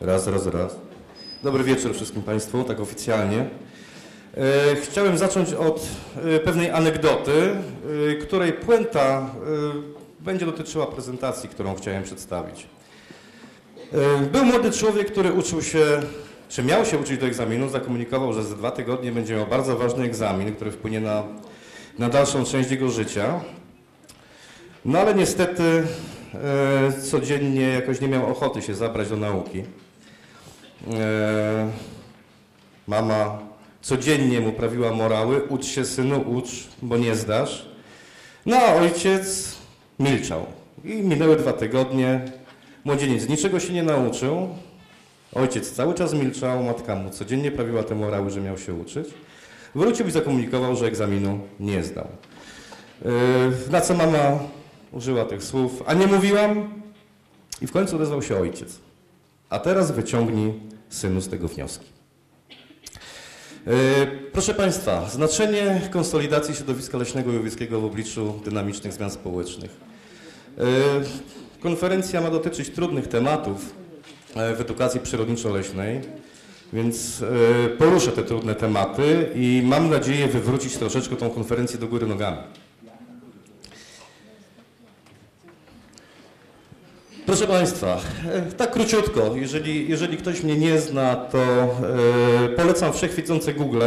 Raz, raz, raz. Dobry wieczór wszystkim Państwu, tak oficjalnie. E, chciałem zacząć od e, pewnej anegdoty, e, której puenta będzie dotyczyła prezentacji, którą chciałem przedstawić. Był młody człowiek, który uczył się, czy miał się uczyć do egzaminu, zakomunikował, że za dwa tygodnie będzie miał bardzo ważny egzamin, który wpłynie na, na dalszą część jego życia. No ale niestety codziennie jakoś nie miał ochoty się zabrać do nauki. E, mama codziennie mu prawiła morały, ucz się synu, ucz, bo nie zdasz. No a ojciec milczał. I minęły dwa tygodnie, młodzieniec niczego się nie nauczył, ojciec cały czas milczał, matka mu codziennie prawiła te morały, że miał się uczyć. Wrócił i zakomunikował, że egzaminu nie zdał. E, Na co mama użyła tych słów, a nie mówiłam? I w końcu odezwał się ojciec. A teraz wyciągnij synu z tego wnioski. E, Proszę Państwa, znaczenie konsolidacji środowiska leśnego i łowieckiego w obliczu dynamicznych zmian społecznych. E, Konferencja ma dotyczyć trudnych tematów e, w edukacji przyrodniczo-leśnej, więc e, poruszę te trudne tematy i mam nadzieję wywrócić troszeczkę tą konferencję do góry nogami. Proszę Państwa, e, tak króciutko, jeżeli, jeżeli ktoś mnie nie zna, to e, polecam wszechwiedzące Google.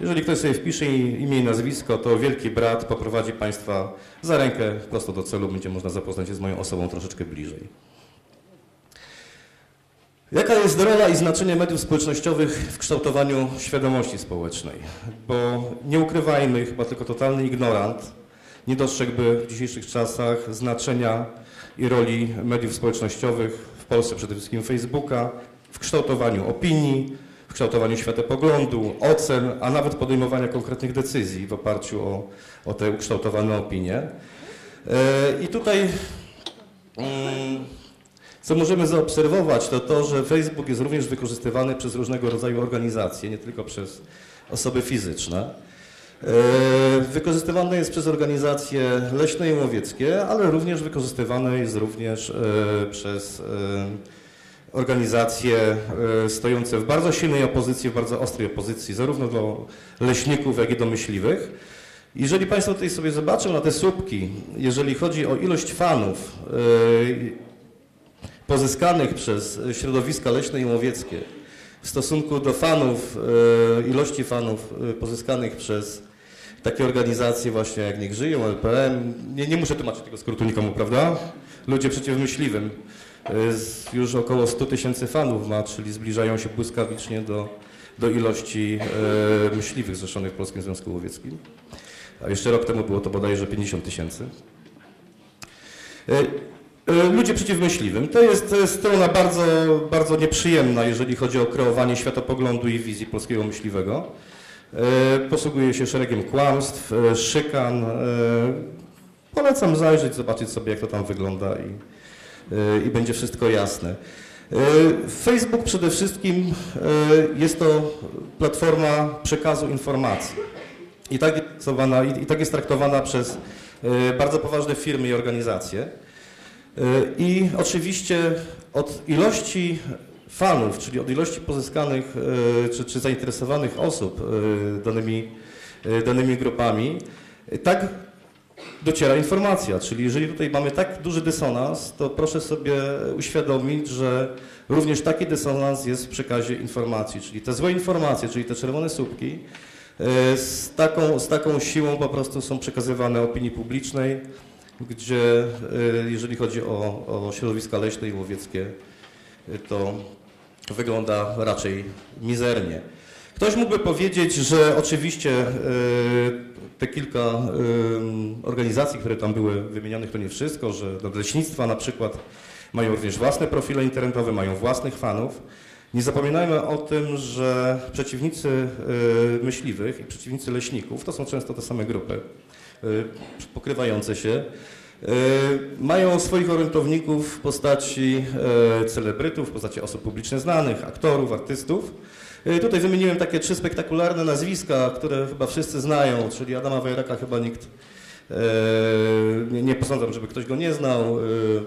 Jeżeli ktoś sobie wpisze imię i nazwisko, to wielki brat poprowadzi Państwa za rękę prosto do celu, będzie można zapoznać się z moją osobą troszeczkę bliżej. Jaka jest rola i znaczenie mediów społecznościowych w kształtowaniu świadomości społecznej? Bo nie ukrywajmy, chyba tylko totalny ignorant nie dostrzegłby w dzisiejszych czasach znaczenia i roli mediów społecznościowych, w Polsce przede wszystkim Facebooka, w kształtowaniu opinii, w kształtowaniu światopoglądu, ocen, a nawet podejmowania konkretnych decyzji w oparciu o, o te ukształtowane opinie. E, I tutaj mm, co możemy zaobserwować, to to, że Facebook jest również wykorzystywany przez różnego rodzaju organizacje, nie tylko przez osoby fizyczne. E, Wykorzystywane jest przez organizacje leśne i łowieckie, ale również wykorzystywane jest również e, przez e, organizacje stojące w bardzo silnej opozycji, w bardzo ostrej opozycji, zarówno do leśników, jak i do myśliwych. Jeżeli Państwo tutaj sobie zobaczą na te słupki, jeżeli chodzi o ilość fanów pozyskanych przez środowiska leśne i łowieckie w stosunku do fanów, ilości fanów pozyskanych przez takie organizacje właśnie jak Niech Żyją, LPM, nie, nie muszę tłumaczyć tego skrótu nikomu, prawda? Ludzie przeciw myśliwym. Z- Już około 100 tysięcy fanów ma, czyli zbliżają się błyskawicznie do, do ilości e, myśliwych zrzeszonych w Polskim Związku Łowieckim. A jeszcze rok temu było to bodajże 50 tysięcy. E, Ludzie przeciw myśliwym. To jest strona bardzo, bardzo nieprzyjemna, jeżeli chodzi o kreowanie światopoglądu i wizji polskiego myśliwego. E, Posługuje się szeregiem kłamstw, e, szykan. e, Polecam zajrzeć, zobaczyć sobie, jak to tam wygląda i, i będzie wszystko jasne. Facebook przede wszystkim jest to platforma przekazu informacji. I tak jest, traktowana- i, tak jest traktowana przez bardzo poważne firmy i organizacje. I oczywiście od ilości fanów, czyli od ilości pozyskanych e, czy, czy zainteresowanych osób e, danymi, e, danymi grupami, tak dociera informacja. Czyli jeżeli tutaj mamy tak duży dysonans, to proszę sobie uświadomić, że również taki dysonans jest w przekazie informacji. Czyli te złe informacje, czyli te czerwone słupki, z taką, z taką siłą po prostu są przekazywane opinii publicznej, gdzie jeżeli chodzi o, o środowiska leśne i łowieckie, to wygląda raczej mizernie. Ktoś mógłby powiedzieć, że oczywiście e, te kilka e, organizacji, które tam były wymienionych, to nie wszystko, że nadleśnictwa na przykład mają również własne profile internetowe, mają własnych fanów. Nie zapominajmy o tym, że przeciwnicy e, myśliwych i przeciwnicy leśników to są często te same grupy pokrywające się. E, Mają swoich orientowników w postaci e, celebrytów, w postaci osób publicznie znanych, aktorów, artystów. E, Tutaj wymieniłem takie trzy spektakularne nazwiska, które chyba wszyscy znają, czyli Adama Wajraka chyba nikt Nie, posądzam, żeby ktoś go nie znał.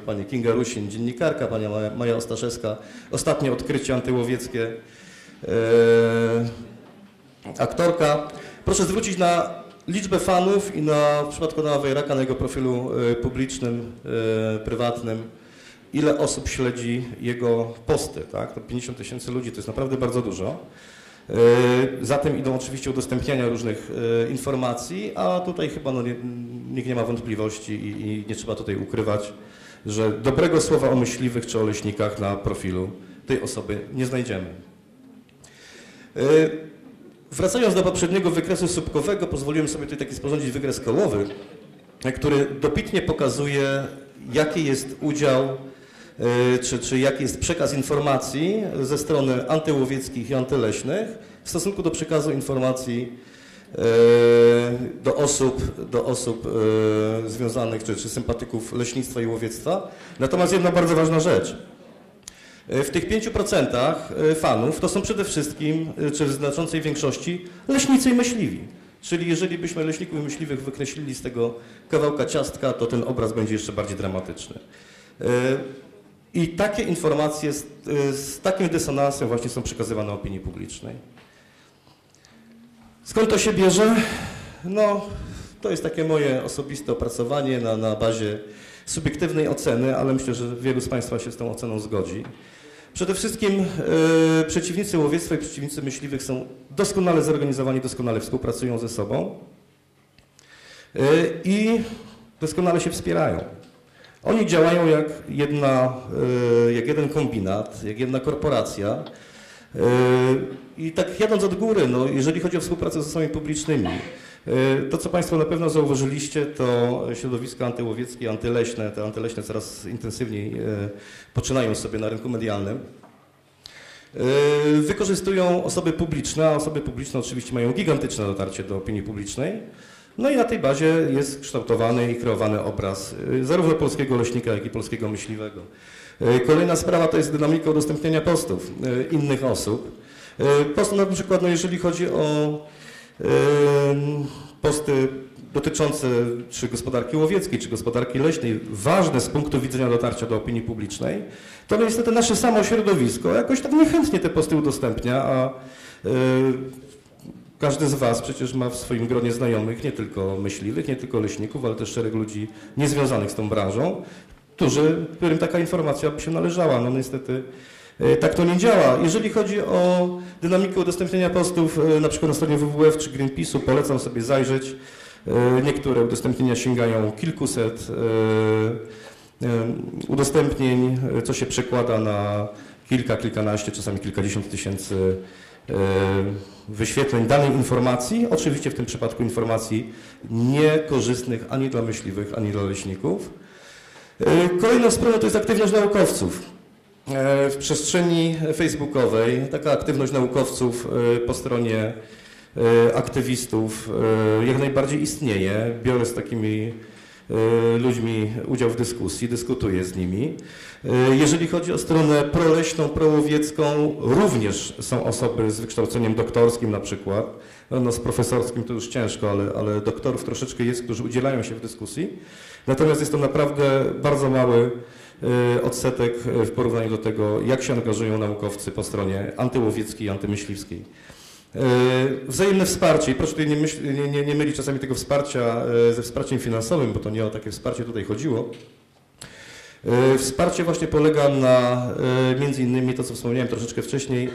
Pani Kinga Rusin, dziennikarka, pani Maja Ostaszewska, ostatnie odkrycie antyłowieckie, aktorka. Proszę zwrócić na liczbę fanów i na, w przypadku Nowa Wejraka na jego profilu publicznym, prywatnym, ile osób śledzi jego posty, tak? To 50 tysięcy ludzi to jest naprawdę bardzo dużo. Za tym idą oczywiście udostępniania różnych informacji, a tutaj chyba no, nie, nikt nie ma wątpliwości i, i, nie trzeba tutaj ukrywać, że dobrego słowa o myśliwych czy o leśnikach na profilu tej osoby nie znajdziemy. Wracając do poprzedniego wykresu słupkowego, pozwoliłem sobie tutaj taki sporządzić wykres kołowy, który dobitnie pokazuje, jaki jest udział czy, czy jaki jest przekaz informacji ze strony antyłowieckich i antyleśnych w stosunku do przekazu informacji do osób, do osób związanych, czy, czy sympatyków leśnictwa i łowiectwa. Natomiast jedna bardzo ważna rzecz. W tych 5% fanów to są przede wszystkim, czy w znaczącej większości, leśnicy i myśliwi. Czyli jeżeli byśmy leśników i myśliwych wykreślili z tego kawałka ciastka, to ten obraz będzie jeszcze bardziej dramatyczny. I takie informacje z, z, takim dysonansem właśnie są przekazywane opinii publicznej. Skąd to się bierze? No, to jest takie moje osobiste opracowanie na, na bazie subiektywnej oceny, ale myślę, że wielu z Państwa się z tą oceną zgodzi. Przede wszystkim yy, przeciwnicy łowiectwa i przeciwnicy myśliwych są doskonale zorganizowani, doskonale współpracują ze sobą yy, i doskonale się wspierają. Oni działają jak, jedna, jak jeden kombinat, jak jedna korporacja. I tak jadąc od góry, no, jeżeli chodzi o współpracę z osobami publicznymi, to co Państwo na pewno zauważyliście, to środowiska antyłowieckie, antyleśne, te antyleśne coraz intensywniej poczynają sobie na rynku medialnym. Wykorzystują osoby publiczne, a osoby publiczne oczywiście mają gigantyczne dotarcie do opinii publicznej. No i na tej bazie jest kształtowany i kreowany obraz zarówno polskiego leśnika, jak i polskiego myśliwego. Kolejna sprawa to jest dynamika udostępniania postów innych osób. Post na przykład, no jeżeli chodzi o posty dotyczące czy gospodarki łowieckiej, czy gospodarki leśnej, ważne z punktu widzenia dotarcia do opinii publicznej, to niestety nasze samo środowisko jakoś tak niechętnie te posty udostępnia, a każdy z Was przecież ma w swoim gronie znajomych nie tylko myśliwych, nie tylko leśników, ale też szereg ludzi niezwiązanych z tą branżą, którzy, którym taka informacja by się należała. No niestety tak to nie działa. Jeżeli chodzi o dynamikę udostępniania postów, e, na przykład na stronie WWF czy Greenpeace'u, polecam sobie zajrzeć. E, niektóre udostępnienia sięgają kilkuset udostępnień, co się przekłada na kilka, kilkanaście, czasami kilkadziesiąt tysięcy wyświetleń danej informacji, oczywiście w tym przypadku informacji niekorzystnych ani dla myśliwych, ani dla leśników. Kolejną sprawą to jest aktywność naukowców. W przestrzeni facebookowej taka aktywność naukowców po stronie aktywistów jak najbardziej istnieje. Biorę z takimi E, ludźmi udział w dyskusji, dyskutuję z nimi. E, jeżeli chodzi o stronę proleśną, prołowiecką, również są osoby z wykształceniem doktorskim na przykład. No, z profesorskim to już ciężko, ale, ale doktorów troszeczkę jest, którzy udzielają się w dyskusji. Natomiast jest to naprawdę bardzo mały e, odsetek w porównaniu do tego, jak się angażują naukowcy po stronie antyłowieckiej i antymyśliwskiej. E, wzajemne wsparcie i proszę tutaj nie, myśl, nie, nie, nie mylić czasami tego wsparcia e, ze wsparciem finansowym, bo to nie o takie wsparcie tutaj chodziło. E, wsparcie właśnie polega na między innymi to, co wspomniałem troszeczkę wcześniej,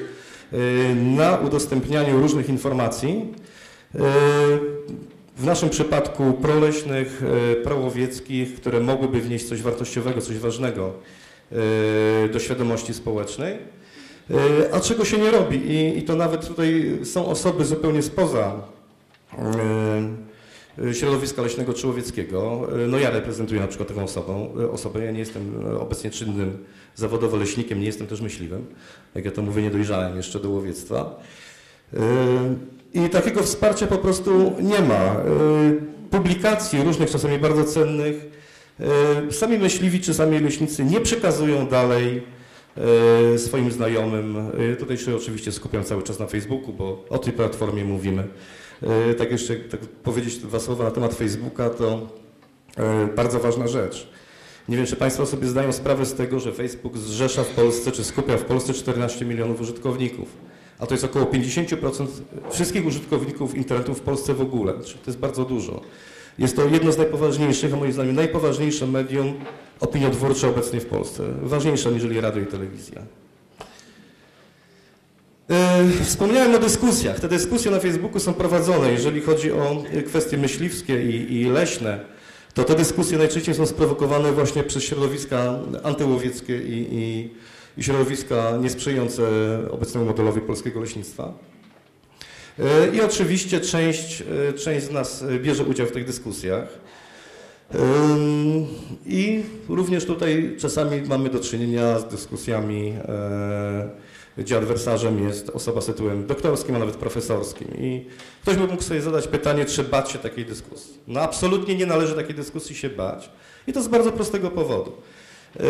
na udostępnianiu różnych informacji, w naszym przypadku proleśnych, prałowieckich, które mogłyby wnieść coś wartościowego, coś ważnego do świadomości społecznej. E, a czego się nie robi I, i to nawet tutaj są osoby zupełnie spoza e, e, środowiska leśnego czy łowieckiego. No ja reprezentuję na przykład taką osobą, osobę, ja nie jestem obecnie czynnym zawodowo leśnikiem, nie jestem też myśliwym, jak ja to mówię, nie dojrzałem jeszcze do łowiectwa. I takiego wsparcia po prostu nie ma. Publikacji różnych, czasami bardzo cennych, sami myśliwi czy sami leśnicy nie przekazują dalej swoim znajomym. Tutaj się oczywiście skupiam cały czas na Facebooku, bo o tej platformie mówimy. tak jeszcze tak powiedzieć dwa słowa na temat Facebooka, to bardzo ważna rzecz. Nie wiem, czy Państwo sobie zdają sprawę z tego, że Facebook zrzesza w Polsce, czy skupia w Polsce 14 milionów użytkowników. A to jest około 50% wszystkich użytkowników internetu w Polsce w ogóle. Czyli to jest bardzo dużo. Jest to jedno z najpoważniejszych, a moim zdaniem najpoważniejsze medium opiniotwórcze obecnie w Polsce. Ważniejsze niż radio i telewizja. E, Wspomniałem o dyskusjach. Te dyskusje na Facebooku są prowadzone. Jeżeli chodzi o kwestie myśliwskie i, i leśne, to te dyskusje najczęściej są sprowokowane właśnie przez środowiska antyłowieckie i, i, i środowiska niesprzyjające obecnemu modelowi polskiego leśnictwa. E, I oczywiście część, e, część z nas bierze udział w tych dyskusjach. Ym, I również tutaj czasami mamy do czynienia z dyskusjami, e, gdzie adwersarzem jest osoba z tytułem doktorskim, a nawet profesorskim. I ktoś by mógł sobie zadać pytanie, czy bać się takiej dyskusji. No absolutnie nie należy takiej dyskusji się bać. I to z bardzo prostego powodu. E,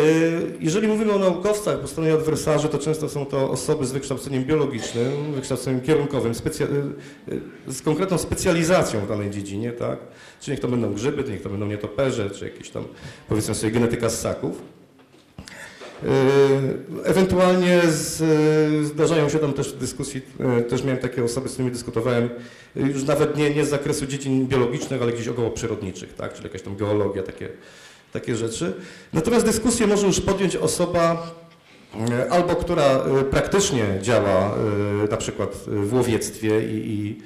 Jeżeli mówimy o naukowcach po stronie adwersarzy, to często są to osoby z wykształceniem biologicznym, wykształceniem kierunkowym, specja- e, e, z konkretną specjalizacją w danej dziedzinie, tak? Czy niech to będą grzyby, niech to będą nietoperze, czy jakieś tam, powiedzmy sobie, genetyka ssaków. Ewentualnie z, zdarzają się tam też w dyskusji, e, też miałem takie osoby, z którymi dyskutowałem, już nawet nie, nie z zakresu dziedzin biologicznych, ale gdzieś około przyrodniczych, tak? czyli jakaś tam geologia, takie, takie rzeczy. Natomiast dyskusję może już podjąć osoba, e, albo która e, praktycznie działa e, na przykład w łowiectwie i, i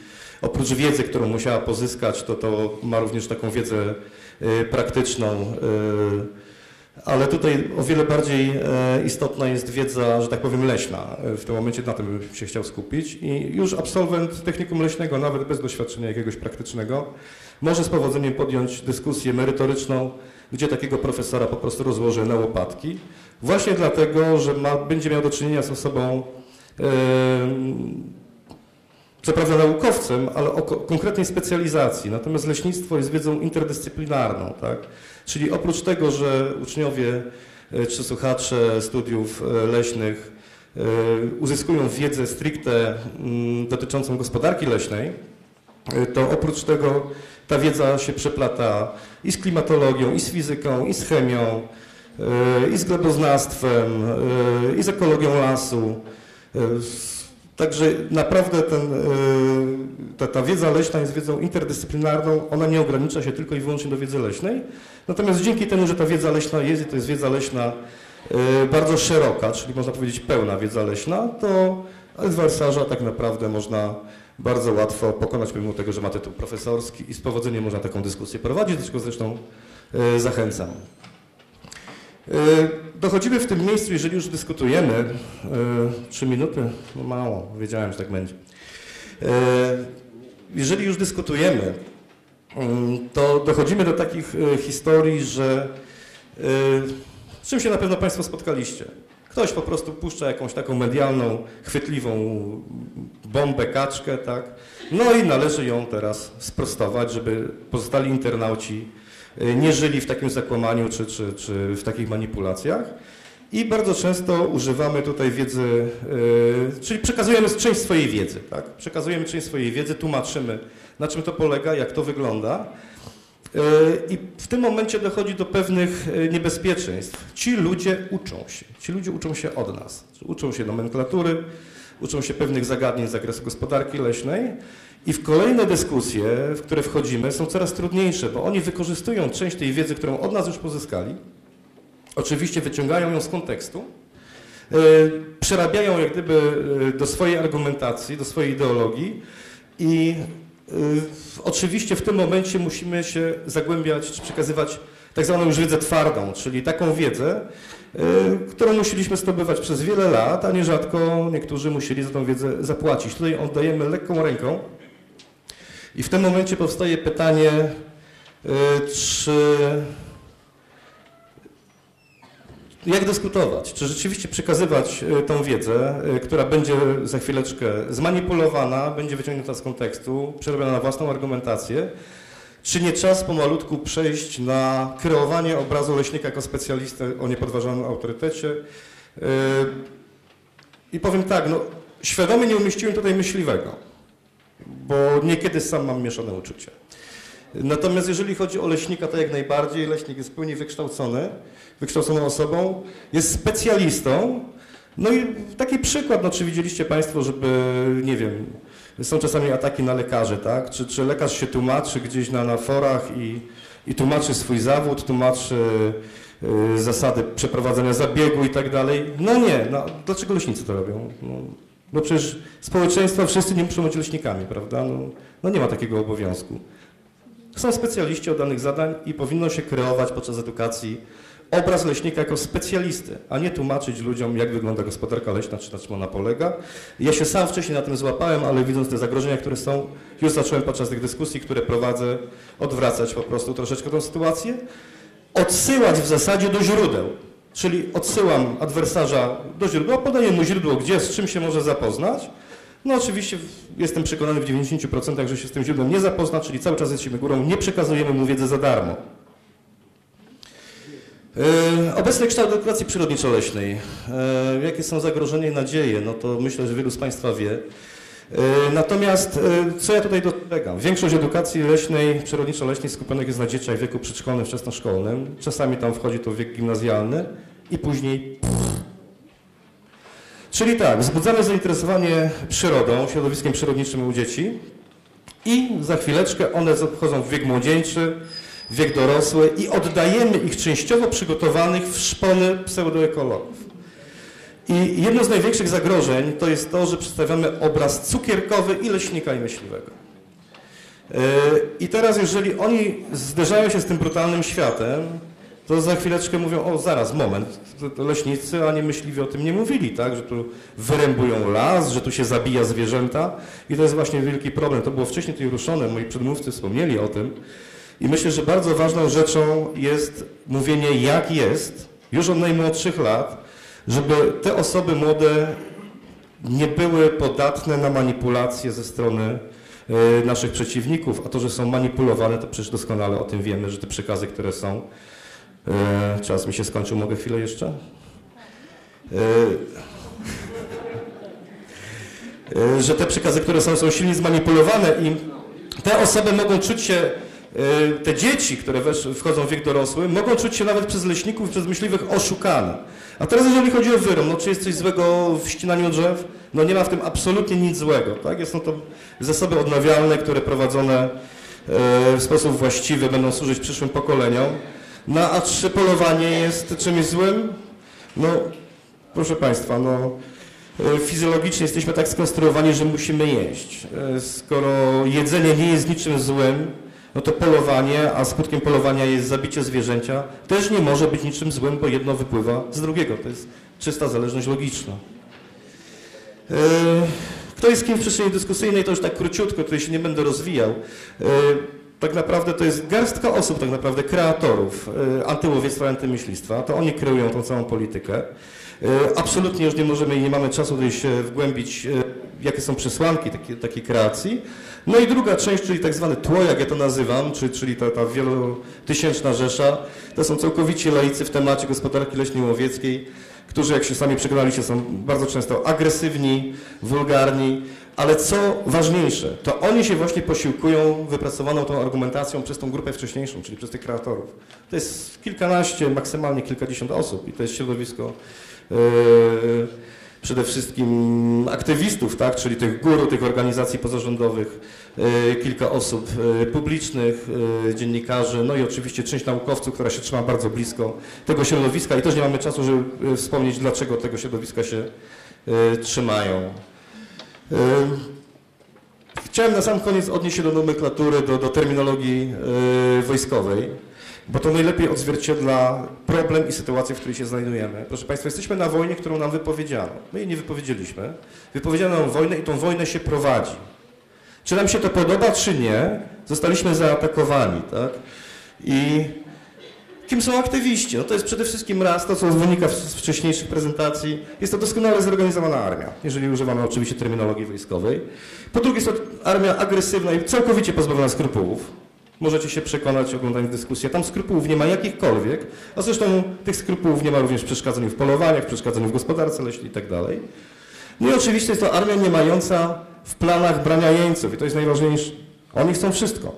oprócz wiedzy, którą musiała pozyskać, to, to ma również taką wiedzę praktyczną, ale tutaj o wiele bardziej istotna jest wiedza, że tak powiem, leśna. W tym momencie na tym bym się chciał skupić i już absolwent technikum leśnego, nawet bez doświadczenia jakiegoś praktycznego, może z powodzeniem podjąć dyskusję merytoryczną, gdzie takiego profesora po prostu rozłoży na łopatki. Właśnie dlatego, że ma, będzie miał do czynienia z osobą e, co prawda naukowcem, ale o ko- konkretnej specjalizacji. Natomiast leśnictwo jest wiedzą interdyscyplinarną, tak? Czyli oprócz tego, że uczniowie e, czy słuchacze studiów e, leśnych e, uzyskują wiedzę stricte mm, dotyczącą gospodarki leśnej, to oprócz tego ta wiedza się przeplata i z klimatologią, i z fizyką, i z chemią, e, i z gleboznawstwem, e, i z ekologią lasu. Z- Także naprawdę ten, ta, ta wiedza leśna jest wiedzą interdyscyplinarną, ona nie ogranicza się tylko i wyłącznie do wiedzy leśnej. Natomiast dzięki temu, że ta wiedza leśna jest i to jest wiedza leśna bardzo szeroka, czyli można powiedzieć pełna wiedza leśna, to adwersarza tak naprawdę można bardzo łatwo pokonać pomimo tego, że ma tytuł profesorski i z powodzeniem można taką dyskusję prowadzić, do czego zresztą e, zachęcam. E, Dochodzimy w tym miejscu, jeżeli już dyskutujemy, e, trzy minuty, no mało, wiedziałem, że tak będzie. Jeżeli już dyskutujemy, mm, to dochodzimy do takich historii, że z czym się na pewno Państwo spotkaliście. Ktoś po prostu puszcza jakąś taką medialną, chwytliwą bombę, kaczkę, tak? No i należy ją teraz sprostować, żeby pozostali internauci e, nie żyli w takim zakłamaniu czy, czy, czy w takich manipulacjach. I bardzo często używamy tutaj wiedzy, e, czyli przekazujemy część swojej wiedzy, tak? Przekazujemy część swojej wiedzy, tłumaczymy, na czym to polega, jak to wygląda. E, I w tym momencie dochodzi do pewnych e, niebezpieczeństw. Ci ludzie uczą się, ci ludzie uczą się od nas. Uczą się nomenklatury, uczą się pewnych zagadnień z zakresu gospodarki leśnej i w kolejne dyskusje, w które wchodzimy, są coraz trudniejsze, bo oni wykorzystują część tej wiedzy, którą od nas już pozyskali, oczywiście wyciągają ją z kontekstu, e, przerabiają jak gdyby do swojej argumentacji, do swojej ideologii i oczywiście w tym momencie musimy się zagłębiać, czy przekazywać tak zwaną już wiedzę twardą, czyli taką wiedzę, e, którą musieliśmy zdobywać przez wiele lat, a nierzadko niektórzy musieli za tą wiedzę zapłacić. Tutaj oddajemy lekką ręką i w tym momencie powstaje pytanie, e, czy jak dyskutować? Czy rzeczywiście przekazywać e, tą wiedzę, e, która będzie za chwileczkę zmanipulowana, będzie wyciągnięta z kontekstu, przerobiona na własną argumentację? Czy nie czas pomalutku przejść na kreowanie obrazu leśnika jako specjalisty o niepodważalnym autorytecie? E, I powiem tak, no, świadomie nie umieściłem tutaj myśliwego, bo niekiedy sam mam mieszane uczucia. Natomiast jeżeli chodzi o leśnika, to jak najbardziej leśnik jest pełni wykształcony, wykształconą osobą, jest specjalistą. No i taki przykład, no czy widzieliście Państwo, żeby, nie wiem, są czasami ataki na lekarzy, tak? Czy, czy lekarz się tłumaczy gdzieś na, na forach i, i tłumaczy swój zawód, tłumaczy y, zasady przeprowadzania zabiegu i tak dalej? No nie, no, dlaczego leśnicy to robią? No, no przecież społeczeństwo wszyscy nie muszą być leśnikami, prawda? No, no nie ma takiego obowiązku. Są specjaliści od danych zadań i powinno się kreować podczas edukacji obraz leśnika jako specjalisty, a nie tłumaczyć ludziom, jak wygląda gospodarka leśna, czy na czym ona polega. Ja się sam wcześniej na tym złapałem, ale widząc te zagrożenia, które są, już zacząłem podczas tych dyskusji, które prowadzę, odwracać po prostu troszeczkę tą sytuację, odsyłać w zasadzie do źródeł. Czyli odsyłam adwersarza do źródła, podaję mu źródło, gdzie, z czym się może zapoznać. No oczywiście jestem przekonany w 90%, że się z tym źródłem nie zapozna, czyli cały czas jesteśmy górą, nie przekazujemy mu wiedzę za darmo. Yy, Obecny kształt edukacji przyrodniczo-leśnej. Yy, Jakie są zagrożenia i nadzieje? No to myślę, że wielu z Państwa wie. Yy, Natomiast co ja tutaj dostrzegam? Większość edukacji leśnej, przyrodniczo-leśnej skupionych jest na dzieciach w wieku przedszkolnym, wczesnoszkolnym. Czasami tam wchodzi to w wiek gimnazjalny i później Czyli tak, wzbudzamy zainteresowanie przyrodą, środowiskiem przyrodniczym u dzieci i za chwileczkę one wchodzą w wiek młodzieńczy, w wiek dorosły i oddajemy ich częściowo przygotowanych w szpony pseudoekologów. I jedno z największych zagrożeń to jest to, że przedstawiamy obraz cukierkowy i leśnika i myśliwego. Yy, I teraz jeżeli oni zderzają się z tym brutalnym światem, to za chwileczkę mówią, o zaraz, moment, leśnicy ani myśliwi o tym nie mówili, tak, że tu wyrębują las, że tu się zabija zwierzęta. I to jest właśnie wielki problem. To było wcześniej tutaj ruszone, moi przedmówcy wspomnieli o tym. I myślę, że bardzo ważną rzeczą jest mówienie jak jest, już od najmłodszych lat, żeby te osoby młode nie były podatne na manipulacje ze strony e, naszych przeciwników, a to, że są manipulowane, to przecież doskonale o tym wiemy, że te przekazy, które są, Czas mi się skończył, mogę chwilę jeszcze? E, e, Że te przekazy, które są, są silnie zmanipulowane i te osoby mogą czuć się, e, te dzieci, które wchodzą w wiek dorosły, mogą czuć się nawet przez leśników, przez myśliwych oszukane. A teraz jeżeli chodzi o wyrą, no czy jest coś złego w ścinaniu drzew? No nie ma w tym absolutnie nic złego, tak? Jest no to zasoby odnawialne, które prowadzone e, w sposób właściwy będą służyć przyszłym pokoleniom. No a czy polowanie jest czymś złym? No, proszę Państwa, no e, fizjologicznie jesteśmy tak skonstruowani, że musimy jeść. E, Skoro jedzenie nie jest niczym złym, no to polowanie, a skutkiem polowania jest zabicie zwierzęcia, też nie może być niczym złym, bo jedno wypływa z drugiego. To jest czysta zależność logiczna. E, Kto jest kim w przestrzeni dyskusyjnej, to już tak króciutko, tutaj się nie będę rozwijał. Tak naprawdę to jest garstka osób, tak naprawdę kreatorów e, antyłowiectwa, antymyślistwa. To oni kreują tą całą politykę. E, Absolutnie już nie możemy i nie mamy czasu tutaj się wgłębić, e, jakie są przesłanki takiej, takiej kreacji. No i druga część, czyli tak zwany tło, jak ja to nazywam, czy, czyli ta, ta wielotysięczna rzesza, to są całkowicie laicy w temacie gospodarki leśnej i łowieckiej, którzy, jak się sami przekonaliście, są bardzo często agresywni, wulgarni, ale co ważniejsze, to oni się właśnie posiłkują wypracowaną tą argumentacją przez tą grupę wcześniejszą, czyli przez tych kreatorów. To jest kilkanaście, maksymalnie kilkadziesiąt osób i to jest środowisko yy, przede wszystkim aktywistów, tak, czyli tych guru, tych organizacji pozarządowych, yy, kilka osób yy, publicznych, yy, dziennikarzy, no i oczywiście część naukowców, która się trzyma bardzo blisko tego środowiska i też nie mamy czasu, żeby wspomnieć, dlaczego tego środowiska się trzymają. Chciałem na sam koniec odnieść się do nomenklatury, do, do terminologii wojskowej, bo to najlepiej odzwierciedla problem i sytuację, w której się znajdujemy. Proszę Państwa, jesteśmy na wojnie, którą nam wypowiedziano. My jej nie wypowiedzieliśmy. Wypowiedziano nam wojnę i tą wojnę się prowadzi. Czy nam się to podoba, czy nie, zostaliśmy zaatakowani, tak? I Kim są aktywiści? No to jest przede wszystkim raz to, co wynika z wcześniejszych prezentacji. Jest to doskonale zorganizowana armia, jeżeli używamy oczywiście terminologii wojskowej. Po drugie jest to armia agresywna i całkowicie pozbawiona skrupułów. Możecie się przekonać oglądając dyskusję. Tam skrupułów nie ma jakichkolwiek, a zresztą tych skrupułów nie ma również w przeszkadzaniu w polowaniach, w przeszkadzaniu w gospodarce leśnej i tak. No i oczywiście jest to armia nie mająca w planach brania jeńców i to jest najważniejsze. Oni chcą wszystko.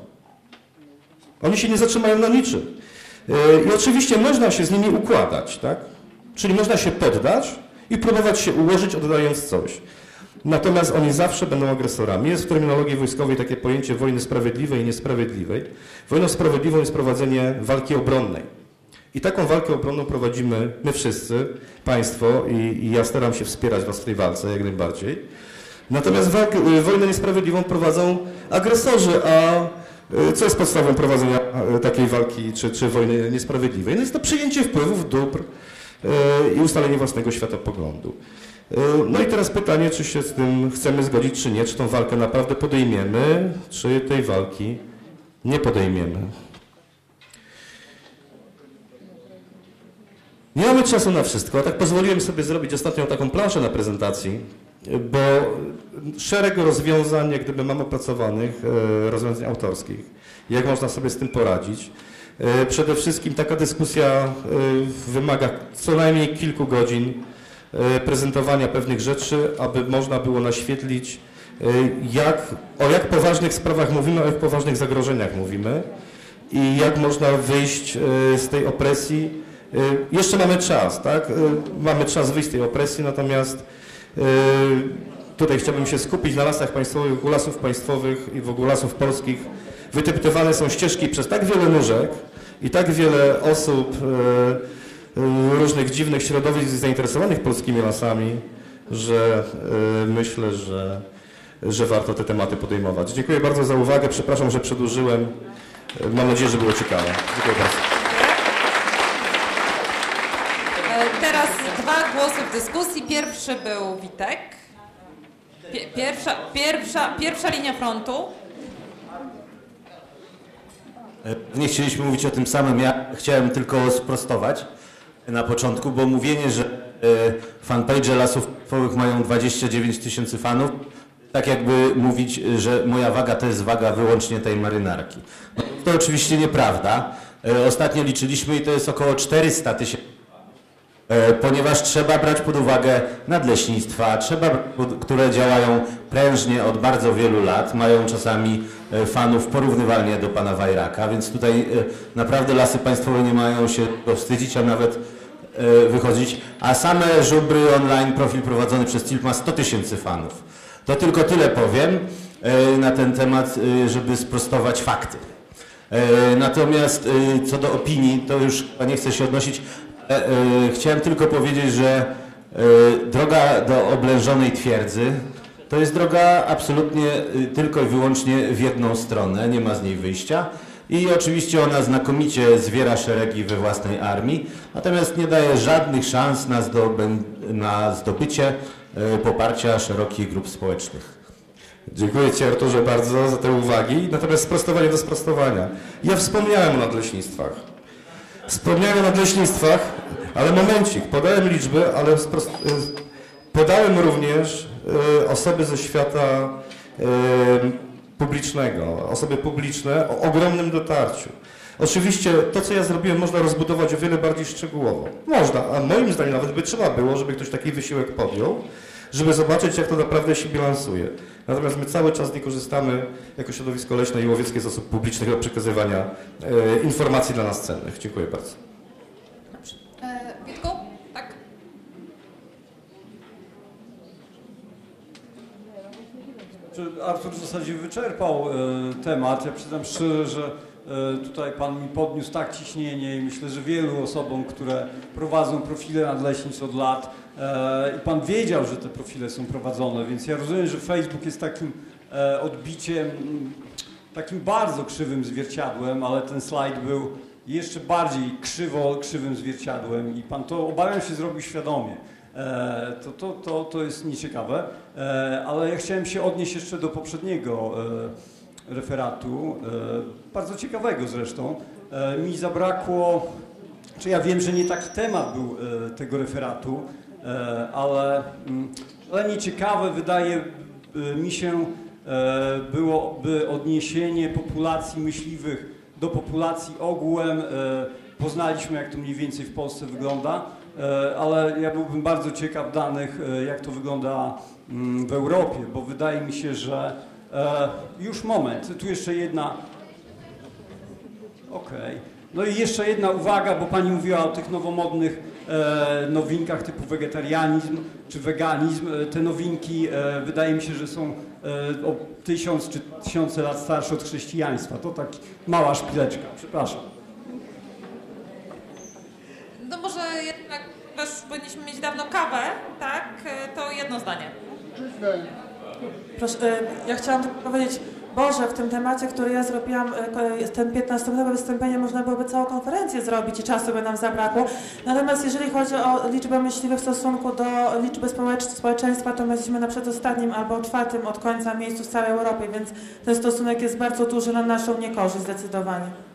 Oni się nie zatrzymają na niczym. Yy, I oczywiście można się z nimi układać, tak? Czyli można się poddać i próbować się ułożyć, oddając coś. Natomiast oni zawsze będą agresorami. Jest w terminologii wojskowej takie pojęcie wojny sprawiedliwej i niesprawiedliwej. Wojną sprawiedliwą jest prowadzenie walki obronnej. I taką walkę obronną prowadzimy my wszyscy, Państwo, i, i ja staram się wspierać Was w tej walce jak najbardziej. Natomiast walkę, y, wojnę niesprawiedliwą prowadzą agresorzy, a y, co jest podstawą prowadzenia y, takiej walki czy, czy wojny niesprawiedliwej? No jest to przyjęcie wpływów, dóbr i ustalenie własnego światopoglądu. No i teraz pytanie, czy się z tym chcemy zgodzić, czy nie, czy tą walkę naprawdę podejmiemy, czy tej walki nie podejmiemy. Nie mamy czasu na wszystko, tak pozwoliłem sobie zrobić ostatnią taką planszę na prezentacji, bo szereg rozwiązań, jak gdyby mam opracowanych, e, rozwiązań autorskich, jak można sobie z tym poradzić. E, przede wszystkim taka dyskusja e, wymaga co najmniej kilku godzin prezentowania pewnych rzeczy, aby można było naświetlić, jak, o jak poważnych sprawach mówimy, o jak poważnych zagrożeniach mówimy i jak można wyjść z tej opresji, jeszcze mamy czas, tak? Mamy czas wyjść z tej opresji, natomiast tutaj chciałbym się skupić na lasach państwowych, lasów państwowych i wokół lasów polskich. Wytyptowane są ścieżki przez tak wiele nóżek i tak wiele osób, różnych dziwnych środowisk zainteresowanych polskimi lasami, że myślę, że, że warto te tematy podejmować. Dziękuję bardzo za uwagę. Przepraszam, że przedłużyłem. Mam nadzieję, że było ciekawe. Dziękuję bardzo. teraz dwa głosy w dyskusji. Pierwszy był Witek. Pierwsza, pierwsza, pierwsza linia frontu. E, nie chcieliśmy mówić o tym samym. Ja chciałem tylko sprostować na początku, bo mówienie, że e, fanpage Lasów Państwowych mają 29 tysięcy fanów, tak jakby mówić, że moja waga to jest waga wyłącznie tej marynarki. No, to oczywiście nieprawda. E, ostatnio liczyliśmy i to jest około 400 tysięcy E, ponieważ trzeba brać pod uwagę nadleśnictwa, trzeba, które działają prężnie od bardzo wielu lat, mają czasami fanów porównywalnie do pana Wajraka, więc tutaj naprawdę lasy państwowe nie mają się wstydzić, a nawet wychodzić, a same żubry online, profil prowadzony przez CILP ma 100 tysięcy fanów. To tylko tyle powiem na ten temat, żeby sprostować fakty. Natomiast co do opinii, to już nie chcę się odnosić, chciałem tylko powiedzieć, że droga do oblężonej twierdzy to jest droga absolutnie tylko i wyłącznie w jedną stronę, nie ma z niej wyjścia. I oczywiście ona znakomicie zwiera szeregi we własnej armii, natomiast nie daje żadnych szans na, na zdobycie poparcia szerokich grup społecznych. Dziękuję Ci Arturze bardzo za te uwagi. Natomiast sprostowanie do sprostowania. Ja wspomniałem o nadleśnictwach. Wspomniałem o nadleśnictwach, ale momencik, podałem liczby, ale y, podałem również y, osoby ze świata publicznego, osoby publiczne o ogromnym dotarciu. Oczywiście to, co ja zrobiłem, można rozbudować o wiele bardziej szczegółowo. Można, a moim zdaniem nawet by trzeba było, żeby ktoś taki wysiłek podjął, żeby zobaczyć, jak to naprawdę się bilansuje. Natomiast my cały czas nie korzystamy jako środowisko leśne i łowieckie z osób publicznych do przekazywania e, informacji dla nas cennych. Dziękuję bardzo. E, Witku? Tak? Artur w zasadzie wyczerpał e, temat. Ja przyznam szczerze, że e, tutaj Pan mi podniósł tak ciśnienie i myślę, że wielu osobom, które prowadzą profile nadleśnic od lat, E, i Pan wiedział, że te profile są prowadzone, więc ja rozumiem, że Facebook jest takim odbiciem, takim bardzo krzywym zwierciadłem, ale ten slajd był jeszcze bardziej krzywo, krzywym zwierciadłem i Pan to, obawiam się, zrobił świadomie. E, to, to, to, to jest nieciekawe, ale ja chciałem się odnieść jeszcze do poprzedniego referatu, bardzo ciekawego zresztą. Mi zabrakło, czy ja wiem, że nie taki temat był tego referatu, E, ale, mm, ale nieciekawe wydaje e, mi się e, byłoby odniesienie populacji myśliwych do populacji ogółem. Poznaliśmy, jak to mniej więcej w Polsce wygląda. E, ale ja byłbym bardzo ciekaw danych, e, jak to wygląda mm, w Europie, bo wydaje mi się, że e, już moment, tu jeszcze jedna Okej. No i jeszcze jedna uwaga, bo Pani mówiła o tych nowomodnych nowinkach typu wegetarianizm czy weganizm. Te nowinki wydaje mi się, że są o tysiąc czy tysiące lat starsze od chrześcijaństwa. To tak mała szpileczka, przepraszam. No może jednak też powinniśmy mieć dawno kawę, tak? E, To jedno zdanie. Proszę, e, ja chciałam tylko powiedzieć, Boże, w tym temacie, który ja zrobiłam, e, ten 15-minutowe wystąpienie, można byłoby całą konferencję zrobić i czasu by nam zabrakło. Natomiast jeżeli chodzi o liczbę myśliwych w stosunku do liczby społecz społeczeństwa, to my jesteśmy na przedostatnim albo czwartym od końca miejscu w całej Europie, więc ten stosunek jest bardzo duży na naszą niekorzyść zdecydowanie.